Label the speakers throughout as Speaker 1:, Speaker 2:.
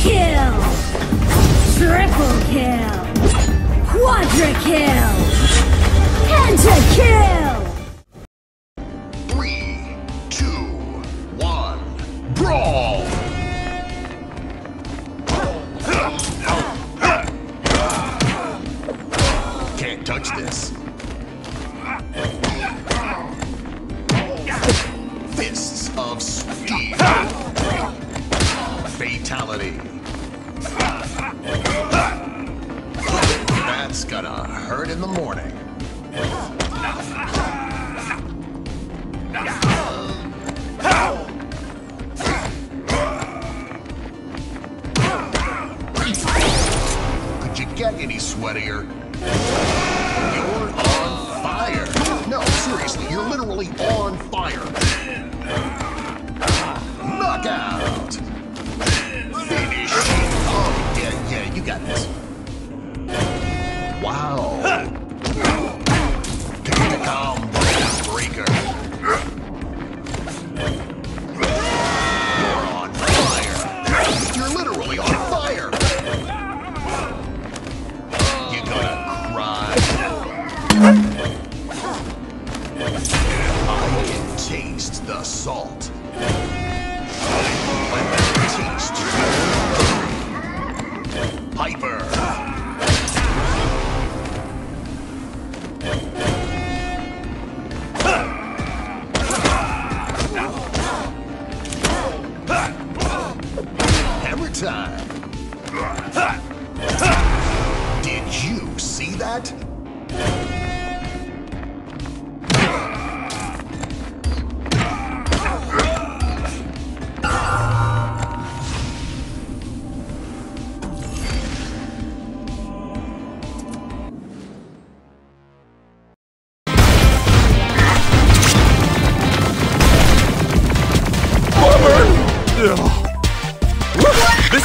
Speaker 1: kill! Triple kill! Quadra kill! Pentakill!
Speaker 2: Three, two, one, brawl! Can't touch this. Fatality. That's gonna hurt in the morning. Could you get any sweatier? You're on fire. No, seriously, you're literally on fire. Knockout. You got this.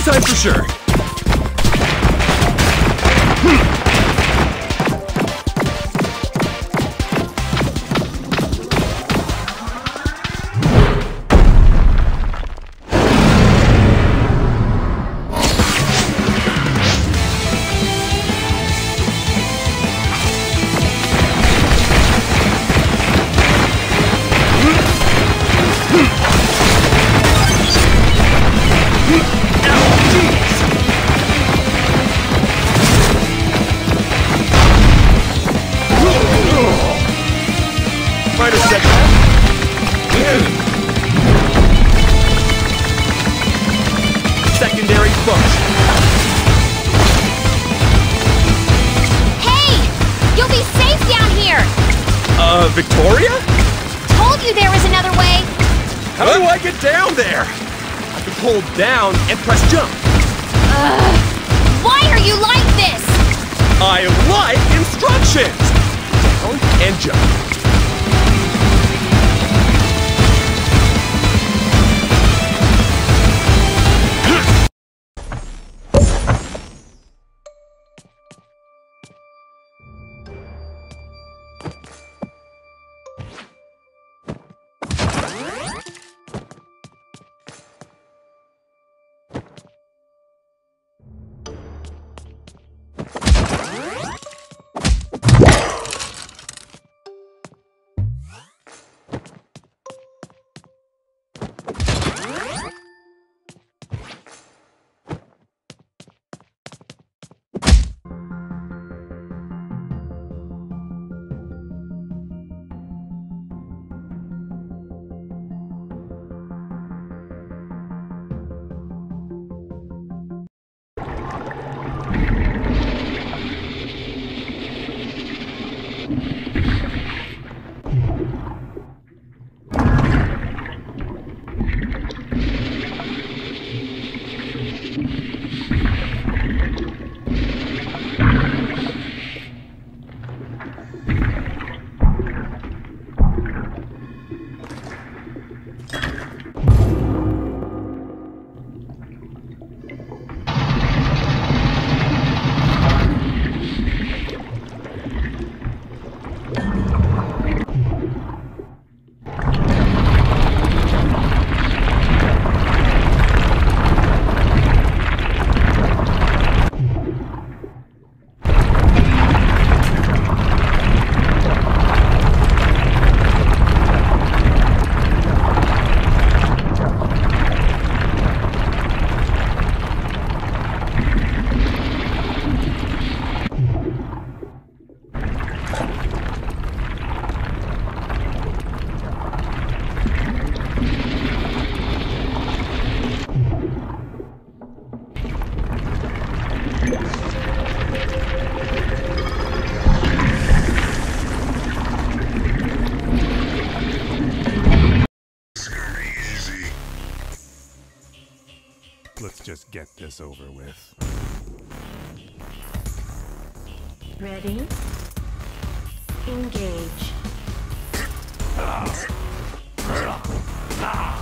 Speaker 2: Time
Speaker 3: for sure. Uh, Victoria?
Speaker 4: Told you there was another way!
Speaker 3: How do I get down there? I can hold down and press jump.
Speaker 4: Why are you like this?
Speaker 3: I like instructions. Down and jump.
Speaker 5: This over with.
Speaker 6: Ready? Engage. Ah.
Speaker 4: Ah.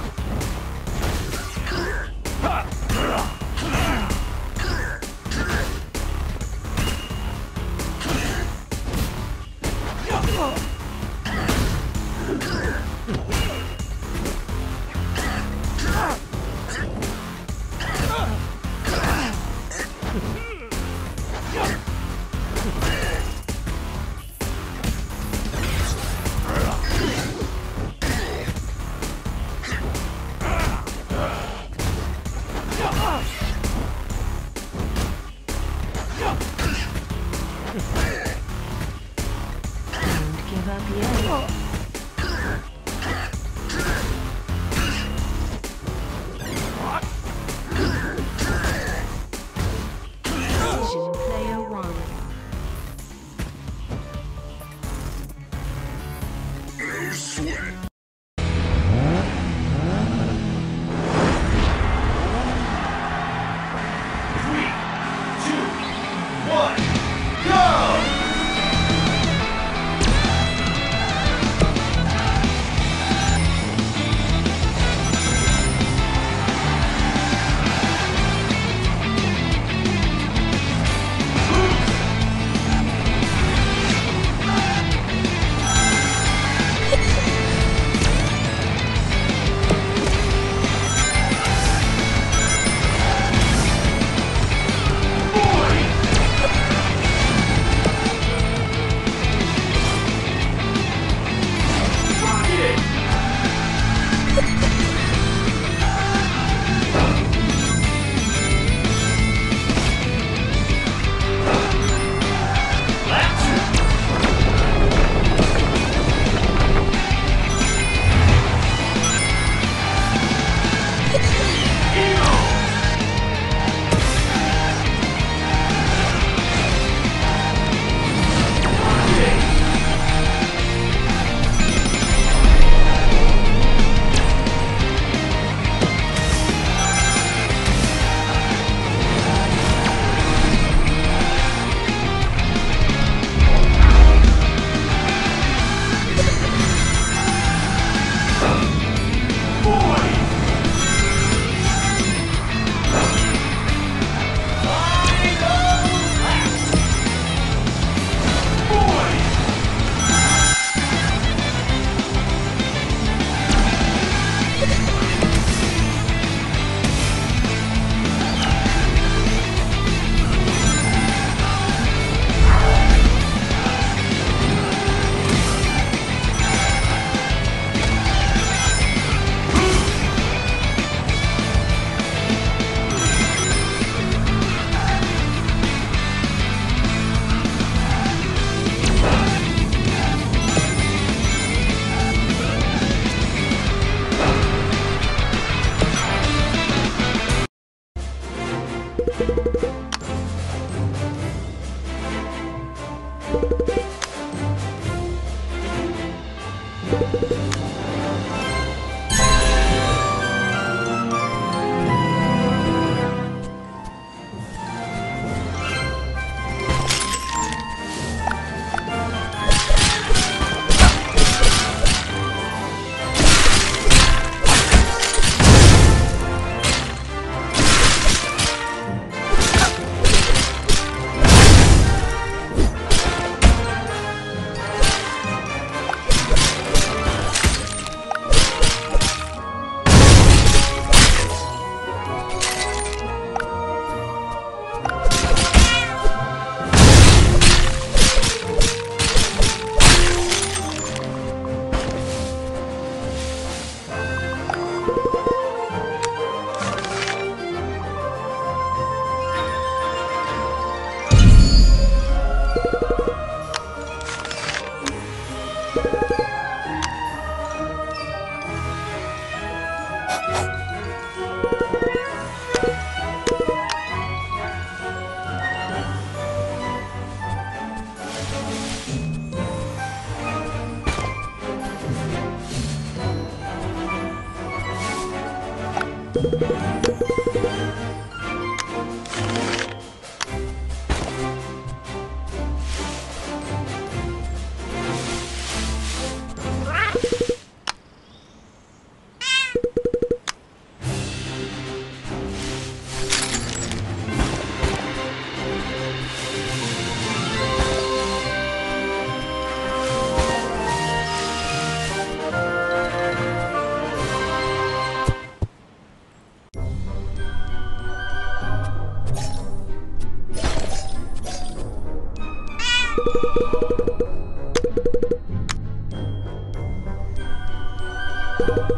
Speaker 4: you